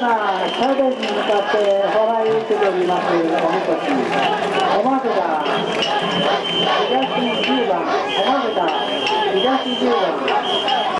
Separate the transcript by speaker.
Speaker 1: がサイドに向かって蓬莱遊地区にいますおみこしおまけが